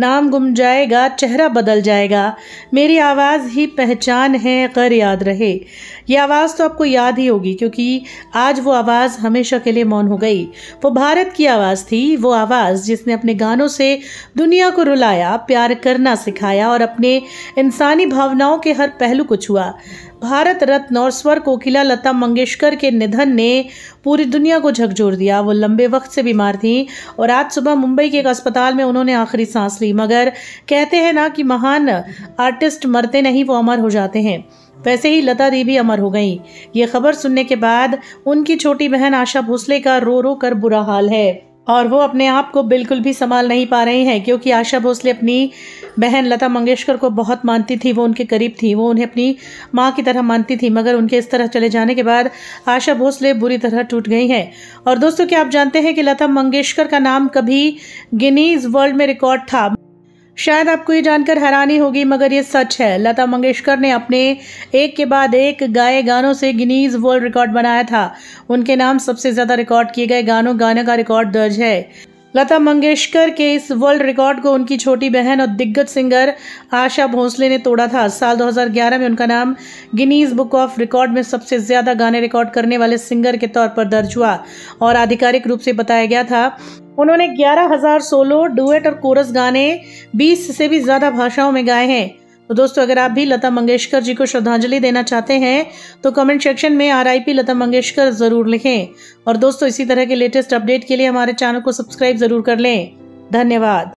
नाम गुम जाएगा, चेहरा बदल जाएगा। मेरी आवाज़ ही पहचान है कर याद रहे। ये आवाज़ तो आपको याद ही होगी, क्योंकि आज वो आवाज़ हमेशा के लिए मौन हो गई। वो भारत की आवाज़ थी, वो आवाज़ जिसने अपने गानों से दुनिया को रुलाया, प्यार करना सिखाया और अपने इंसानी भावनाओं के हर पहलू को छुआ। भारत रत्न और स्वर कोकिला लता मंगेशकर के निधन ने पूरी दुनिया को झकझोर दिया। वो लंबे वक्त से बीमार थी और आज सुबह मुंबई के एक अस्पताल में उन्होंने आखिरी सांस ली। मगर कहते हैं ना कि महान आर्टिस्ट मरते नहीं, वो अमर हो जाते हैं। वैसे ही लता दी भी अमर हो गई। ये खबर सुनने के बाद उनकी छोटी बहन आशा भोसले का रो रो कर बुरा हाल है। और वो अपने आप को बिल्कुल भी संभाल नहीं पा रही हैं, क्योंकि आशा भोसले अपनी बहन लता मंगेशकर को बहुत मानती थी। वो उनके करीब थी। वो उन्हें अपनी माँ की तरह मानती थी, मगर उनके इस तरह चले जाने के बाद आशा भोसले बुरी तरह टूट गई हैं। और दोस्तों, क्या आप जानते हैं कि लता मंगेशकर का नाम कभी गिनीज वर्ल्ड में रिकॉर्ड था? शायद आपको ये जानकर हैरानी होगी, मगर ये सच है। लता मंगेशकर ने अपने एक के बाद एक गाए गानों से गिनीज वर्ल्ड रिकॉर्ड बनाया था। उनके नाम सबसे ज़्यादा रिकॉर्ड किए गए गानों, गाने का रिकॉर्ड दर्ज है। लता मंगेशकर के इस वर्ल्ड रिकॉर्ड को उनकी छोटी बहन और दिग्गज सिंगर आशा भोंसले ने तोड़ा था। साल 2011 में उनका नाम गिनीज बुक ऑफ़ रिकॉर्ड में सबसे ज़्यादा गाने रिकॉर्ड करने वाले सिंगर के तौर पर दर्ज हुआ और आधिकारिक रूप से बताया गया था। उन्होंने ग्यारह हज़ार सोलो, डुएट और कोरस गाने 20 से भी ज़्यादा भाषाओं में गाए हैं। तो दोस्तों, अगर आप भी लता मंगेशकर जी को श्रद्धांजलि देना चाहते हैं तो कमेंट सेक्शन में आरआईपी लता मंगेशकर ज़रूर लिखें। और दोस्तों, इसी तरह के लेटेस्ट अपडेट के लिए हमारे चैनल को सब्सक्राइब ज़रूर कर लें। धन्यवाद।